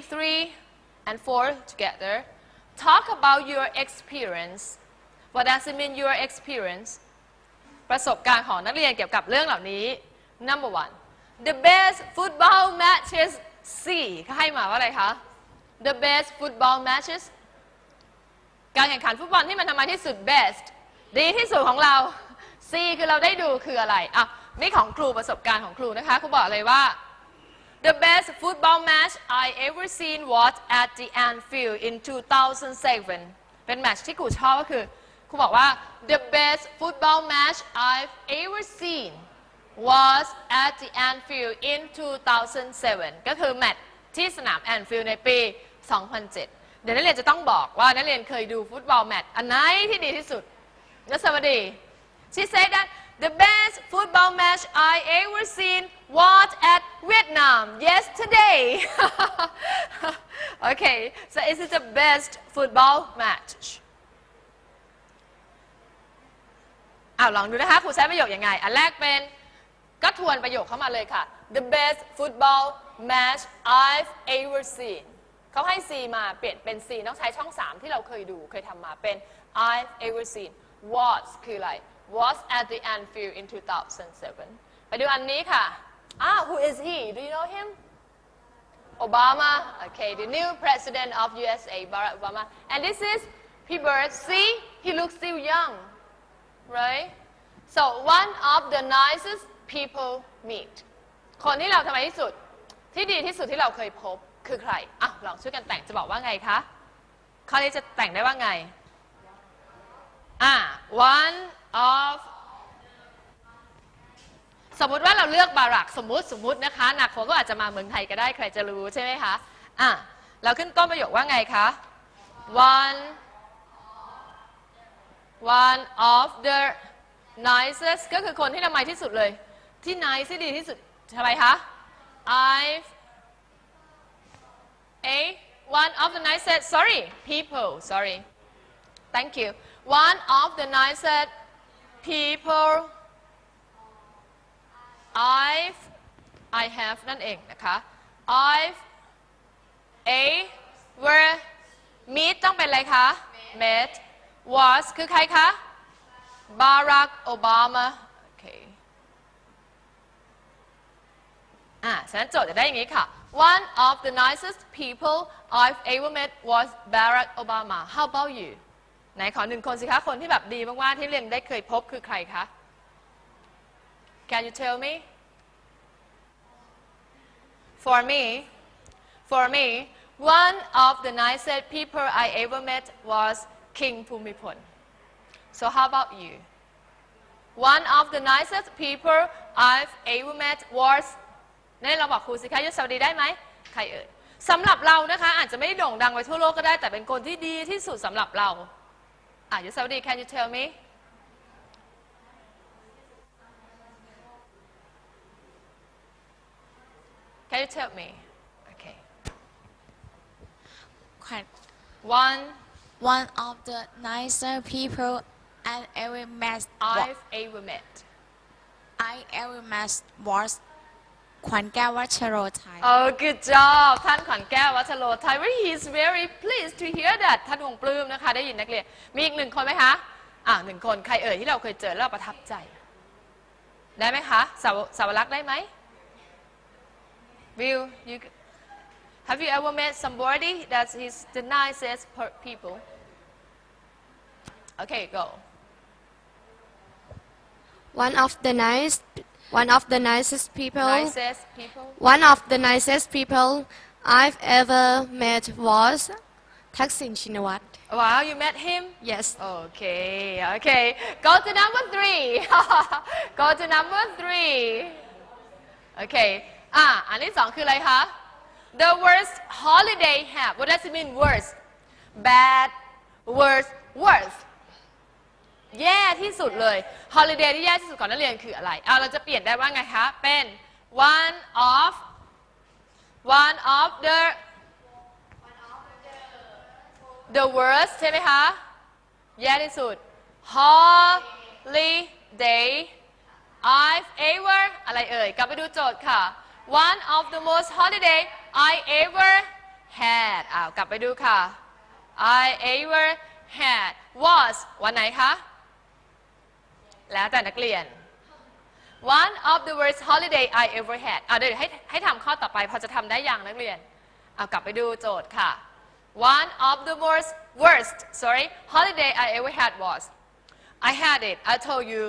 three and four together. Talk about your experience. What does it mean your experience? ประสบการณ์ของนักเรียนเกี่ยวกับเรื่องเหล่านี้ Number one the best football matches C เขาให้มาว่าอะไรคะ the best football matches การแข่งขันฟุตบอลที่มันทำไมที่สุด best ดีที่สุดของเรา C คือเราได้ดูคืออะไรอะนี่ของครูประสบการณ์ของครูนะคะครูบอกเลยว่า The best football match I ever seen was at the Anfield in 2007 เป็นแมตช์ที่ครูชอบก็คือครูบอกว่า the best football match I've ever seen was at the Anfield in 2007 ก็คือแมตช์ที่สนามแอนฟิลด์ในปี 2007 เดี๋ยวนักเรียนจะต้องบอกว่านักเรียนเคยดูฟุตบอลแมตช์อันไหนที่ดีที่สุดยศวดี She said that the best football match I ever seen was at Vietnam yesterday. okay, so is it the best football match? อ้าวลองดูนะคะครูใช้ประโยคยังไง อันแรกเป็นก็ทวนประโยคเข้ามาเลยค่ะ the best football match I've ever seen เขาให้ C มาเปลี่ยนเป็น C ต้องใช้ช่อง 3 ที่เราเคยดูเคยทำมาเป็น I've ever seen was คืออะไร was at the Anfield in 2007 ไปดูอันนี้ค่ะ อ่า who is he do you know him Obama okay the new president of USA Barack Obama and this is P. Bird see he looks still young right so one of the nicest people meet คนที่เราทำไมที่สุด ที่ดีที่สุดที่เราเคยพบคือใครอ่ะลองช่วยกันแต่งจะบอกว่าไงคะข้อนี้จะแต่งได้ว่าไง อ่า one of สมมุติว่าเราเลือกบารักสมมุติสมมุตินะคะอนาคตก็อาจจะมาเมืองไทยก็ได้ใครจะรู้ใช่ไหมคะอะเราขึ้นต้นประโยคว่าไงคะ one one of the nicest ก็คือคนที่ทำไมที่สุดเลย ที่ nice ที่ดีที่สุดทำไมคะ I've a one of the nicest sorry people sorry thank you one of the nicest people I've I have นั่นเองนะคะ I've a were meet ต้องเป็นอะไรคะ met was คือใครคะ Barack Obama โอเค อ่าฉะนั้นโจทย์จะได้อย่างนี้ค่ะ One of the nicest people I've ever met was Barack Obama How about you ไหนขอหนึ่งคนสิคะ คนที่แบบดีมากๆที่เรียนได้เคยพบคือใครคะ Can you tell me For me For me one of the nicest people I ever met was King Bhumibol So how about you One of the nicest people I've ever met was นี่เราบอกครูสิคะยศวดีได้ไหม ใครเอ่ยสำหรับเรานะคะ อาจจะไม่ได้โด่งดังไปทั่วโลกก็ได้ แต่เป็นคนที่ดีที่สุดสำหรับเรา Ah, Saudi, can you tell me? Can you tell me? Okay. One. One of the nicer people I ever met. I've ever met. I ever met was ขวัญแก้ววัชโรไทย Oh good job ท่านขวัญแก้ววัชโรไทย Very he is very pleased to hear that ท่านวงปลื้มนะคะ ได้ยินนักเรียน มีอีกหนึ่งคนไหมคะ อ่าหนึ่งคน ใครเอ่ยที่เราเคยเจอแล้วเราประทับใจ ได้ไหมคะ สาวสาวรักษณ์ได้ไหม Will you have you ever met somebody that is the nicest per- people Okay go One of the nice, one of the nicest people, nicest people one of the nicest people I've ever met was Thaksin Shinawat. Wow you met him Yes. Okay, okay. Go to number three. Go to number three. Okay. อ่ะ อันที่สองคืออะไรคะ The worst holiday have. What does it mean worst? Bad, worst, worst. แย่ที่สุดเลย holiday ที่แย่ที่สุดของนักเรียนคืออะไรเอาเราจะเปลี่ยนได้ว่าไงคะ เป็น one of one of the the worst ใช่ไหมคะ แย่ที่สุด holiday I've ever อะไรเอ่ย กลับไปดูโจทย์ค่ะ one of the most holiday I ever had อ้าว กลับไปดูค่ะ I ever had was วันไหนคะ แล้วแต่นักเรียน one of the worst holiday I ever had อ่าเดี๋ยวให้ให้ทำข้อต่อไป พอจะทำได้ยังนักเรียนเอากลับไปดูโจทย์ค่ะ one of the worst worst sorry holiday I ever had was I had it I told you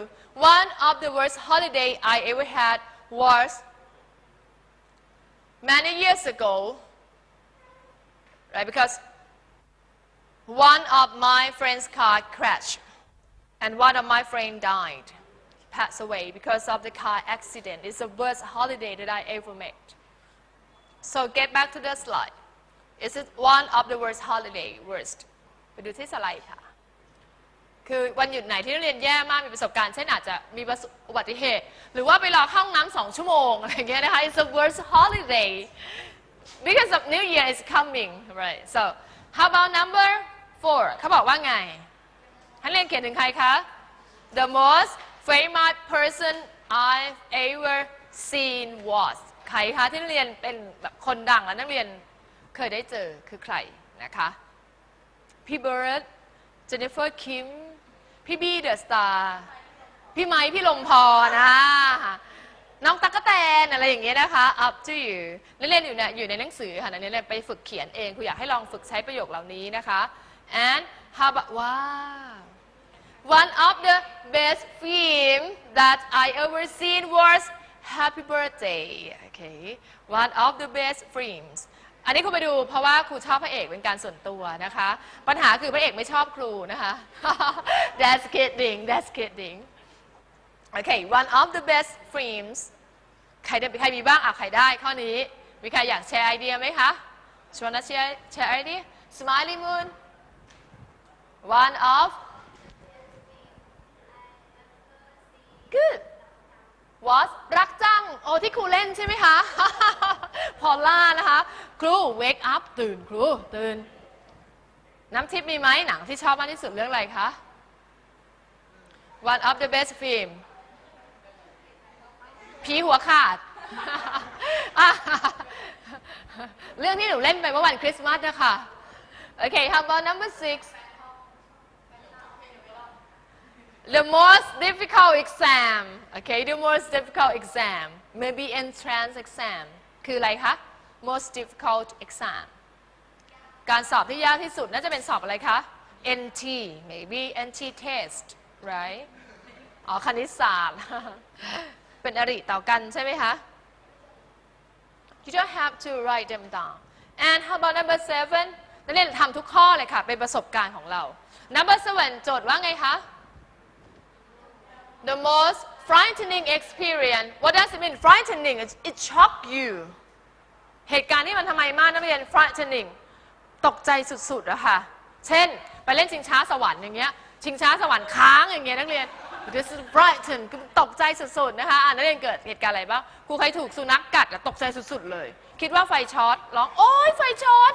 one of the worst holiday I ever had was many years ago right because one of my friend's car crashed and one of my friend died passed away because of the car accident it's the worst holiday that I ever made so get back to the slide is it one of the worst holiday worst ไปดูที่สไลด์ค่ะ คือวันหยุดไหนที่นักเรียนแย่มากมีประสบการณ์เช่นอาจจะมีประสบอุบัติเหตุ หรือว่าไปรอเข้าห้องน้ำสองชั่วโมงอะไรอย่างเงี้ยนะคะ it's the worst holiday because of New Year is coming right so how about number four เขาบอกว่าไง ให้เรียนเขียนถึงใครคะ the most famous person I've ever seen was ใครคะที่นักเรียนเป็นแบบคนดังแล้วนักเรียนเคยได้เจอคือใครนะคะพี่เบิร์ดเจนนิเฟอร์คิมพี่บี้เดอะสตาร์พี่ไม้พี่ลมพรนะน้องตั๊กกะแตนอะไรอย่างเงี้ยนะคะ up to you นักเรียนอยู่ในอยู่ในหนังสือค่ะนักเรียนไปฝึกเขียนเองครูอยากให้ลองฝึกใช้ประโยคเหล่านี้นะคะ and how about ว้าว One of the best film that I ever seen was Happy Birthday okay one of the best films อันนี้ครูไปดูเพราะว่าครูชอบพระเอกเป็นการส่วนตัวนะคะ ปัญหาคือพระเอกไม่ชอบครูนะคะ that's kidding that's kidding okay one of the best films ใครได้ใครมีบ้างอ่ะใครได้ข้อนี้ มีใครอยากแชร์ไอเดียไหมคะชวนนะแชร์แชร์ไอเดีย Smiley Moon one of good was รักจัง โอ้ที่ครูเล่นใช่ไหมคะ พอลล่านะคะ ครู wake up ตื่นครู ตื่น น้ำทิพย์มีไหมหนังที่ชอบมากที่สุดเรื่องอะไรคะ one of the best film ผีหัวขาด เรื่องที่หนูเล่นไปเมื่อวันคริสต์มาสนะคะ โอเค how about number six The most difficult exam okay the most difficult exam maybe entrance exam คืออะไรคะ most difficult exam การสอบที่ยากที่สุดน่าจะเป็นสอบอะไรคะ NT maybe NT test right อ๋อ คณิตศาสตร์ เป็นอริต่อกันใช่ไหมคะ you don't have to write them down and how about number seven นักเรียนทำทุกข้อเลยค่ะ เป็นประสบการณ์ของเรา number seven โจทย์ว่าไงคะ the most frightening experience what does it mean frightening it, it shock you เหตุการณ์ที่มันทำไมมากนักเรียน frightening ตกใจสุดๆอะค่ะ เช่น ไปเล่นชิงช้าสวรรค์อย่างเงี้ย ชิงช้าสวรรค์ค้างอย่างเงี้ยนักเรียน this is frighten คือตกใจสุดๆนะคะอ่านักเรียนเกิดเหตุการณ์อะไรบ้าง ครูใครถูกสุนัขกัดอะตกใจสุดๆเลย คิดว่าไฟช็อต ร้อง โอ๊ยไฟช็อต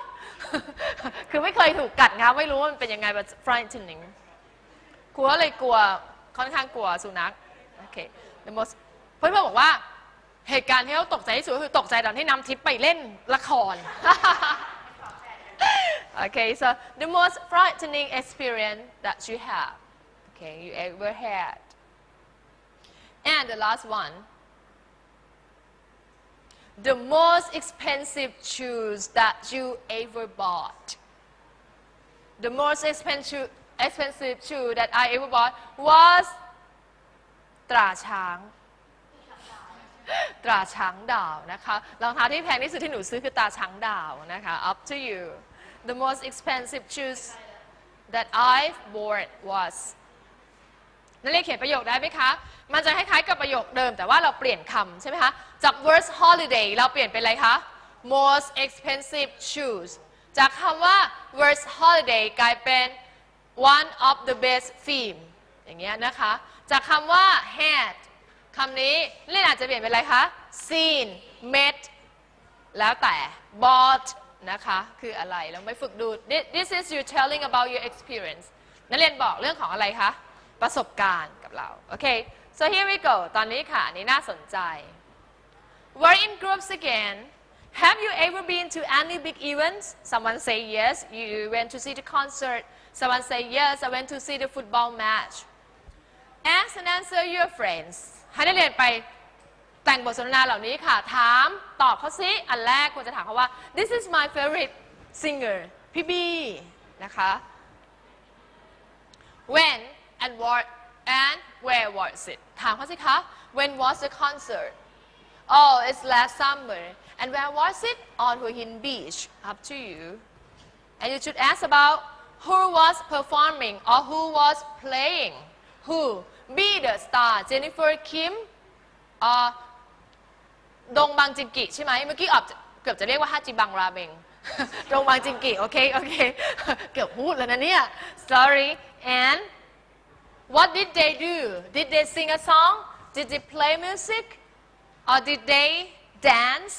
คือไม่เคยถูกกัดนะไม่รู้ว่ามันเป็นยังไง but frightening กลัวเลยกลัว ค่อนข้างกลัวสุนัขโอเค the most เพื่อนๆบอกว่าเหตุการณ์ที่เขาตกใจที่สุดก็คือตกใจตอนที่นำทิพย์ไปเล่นละคร okay so the most frightening experience that you have okay you ever had and the last one the most expensive shoes that you ever bought the most expensive expensive shoe that I ever bought was ตราช้าง ตราช้างดาวนะคะรองเท้าที่แพงที่สุดที่หนูซื้อคือตราช้างดาวนะคะ up to you the most expensive shoes that I bought was นักเรียนเขียนประโยคได้ไหมคะ มันจะคล้ายๆกับประโยคเดิมแต่ว่าเราเปลี่ยนคำใช่ไหมคะ จาก worst holiday เราเปลี่ยนเป็นอะไรคะ most expensive shoes จากคำว่า worst holiday กลายเป็น one of the best film อย่างเงี้ยนะคะ จากคำว่า had คำนี้เล่นอาจจะเปลี่ยนเป็นอะไรคะ seen met แล้วแต่ bought นะคะ คืออะไรเราไม่ฝึกดู This- this is you telling about your experience นักเรียนบอกเรื่องของอะไรคะ ประสบการณ์กับเรา โอเค so here we go ตอนนี้ค่ะอันนี้น่าสนใจ we're in groups again Have you ever been to any big events? Someone say yes, you went to see the concert. Someone say, yes, I went to see the football match. Ask and answer your friends. ให้นักเรียนไปแต่งบทสนทนาเหล่านี้ค่ะ this is my favorite singer. พี่บีนะคะ when and what and where was it? ถามเขาสิคะ when was the concert? Oh it's last summer. And where was it? On Hua Hin Beach. Up to you. And you should ask about who was performing or who was playing? Who? Bie The Star. Jennifer Kim or Dong Bang Jin Ki, ใช่ไหม?เมื่อกี้เกือบจะเรียกว่าฮ่าจีบังราเมง,ดงบังจินกี, okay, okay, ดงบางจิงกิใช่ไหมเมื่อกี้เกือบจะเรียกว่าฮาจิบังราเมงดงบางจิงกิโอเคโอเคเกือบพูดแล้วนะเนี่ย sorry. And what did they do? Did they sing a song? Did they play music? Or did they dance?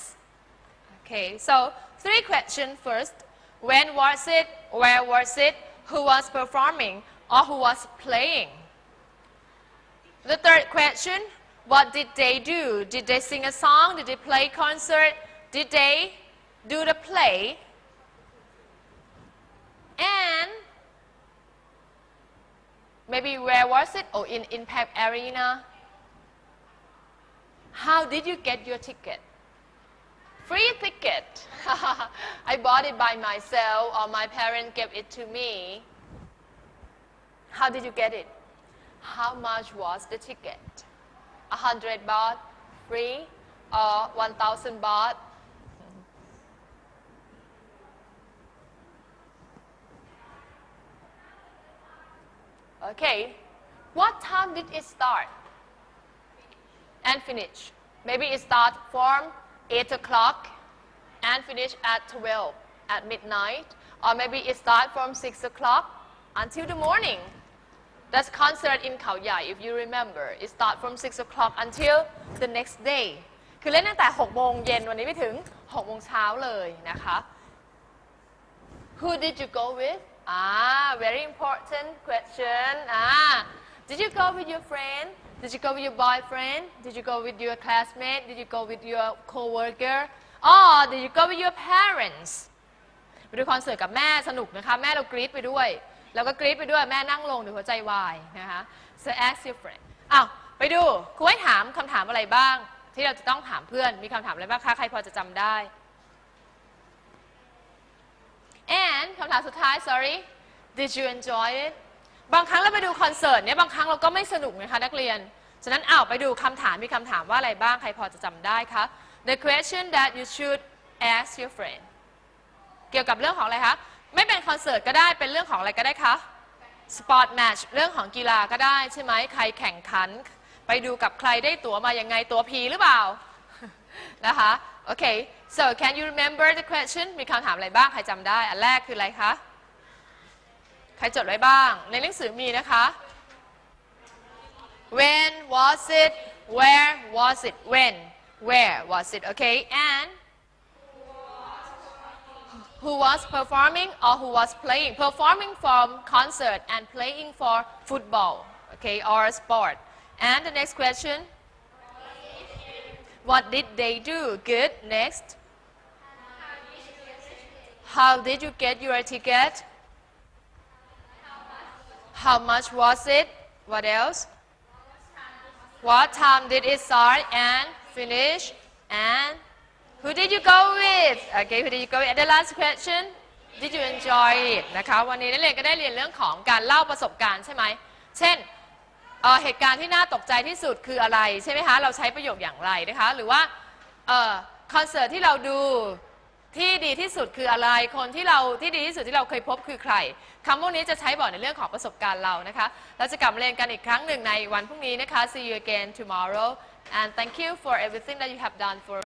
Okay so three questions first when was it where was it who was performing or who was playing the third question what did they do? Did they sing a song? Did they play concert? Did they do the play? And maybe where was it? Oh, in Impact Arena. How did you get your ticket? Free ticket. I bought it by myself or my parents gave it to me. How did you get it? How much was the ticket? 100 baht free or 1000 baht okay what time did it start and finish maybe it start from 8 o'clock and finish at 12 at midnight or maybe it start from 6 o'clock until the morning That's concert in เขาใหญ่ if you remember it start from 6 o'clock until the next day คือเล่นตั้งแต่ 6 โมงเย็นวันนี้ไปถึง 6 โมงเช้าเลยนะคะ Who did you go with? Ah, very important question. Ah, did you go with your friend? Did you go with your boyfriend? Did you go with your classmate? Did you go with your coworker? Or did you go with your parents? ไปดูคอนเสิร์ตกับแม่สนุกนะคะ แม่เรากรี๊ดไปด้วยแล้วก็กรี๊ดไปด้วยแม่นั่งลงเดี๋ยวหัวใจวายนะคะ so ask your friend อ้าวไปดูครูให้ถามคำถามอะไรบ้าง ที่เราจะต้องถามเพื่อนมีคำถามอะไรบ้างคะใครพอจะจำได้ and คำถามสุดท้าย sorry did you enjoy it บางครั้งเราไปดูคอนเสิร์ตเนี่ยบางครั้งเราก็ไม่สนุกนะคะนักเรียน ฉะนั้นอ้าวไปดูคำถามมีคำถามว่าอะไรบ้างใครพอจะจำได้คะ the question that you should ask your friend เกี่ยวกับเรื่องของอะไรคะ ไม่เป็นคอนเสิร์ตก็ได้เป็นเรื่องของอะไรก็ได้คะสปอร์ตแมชเรื่องของกีฬาก็ได้ใช่ไหมใครแข่งขัน ไปดูกับใครได้ตั๋วมายังไงตั๋วพีหรือเปล่านะคะโอเค so can you remember the question มีคำถามอะไรบ้างใครจำได้ อันแรกคืออะไรคะ ใครจดไว้บ้าง ในหนังสือมีนะคะ when was it where was it when where was it okay and who was performing or who was playing performing from concert and playing for football okay or sport and the next question what did they do good next how did you get your ticket How much was it what else what time did it start and finish and who did you go with okay who did you go with and the last question did you enjoy it นะคะวันนี้นักเรียนก็ได้เรียนเรื่องของการเล่าประสบการณ์ใช่ไหม เช่นเหตุการณ์ที่น่าตกใจที่สุดคืออะไร ใช่ไหมคะ เราใช้ประโยคอย่างไรนะคะ หรือว่าคอนเสิร์ตที่เราดู ที่ดีที่สุดคืออะไร คนที่เราที่ดีที่สุดที่เราเคยพบคือใครคำพวกนี้จะใช้บ่อยในเรื่องของประสบการณ์เรานะคะ เราจะกลับมาเรียนกันอีกครั้งหนึ่งในวันพรุ่งนี้นะคะ see you again tomorrow and thank you for everything that you have done for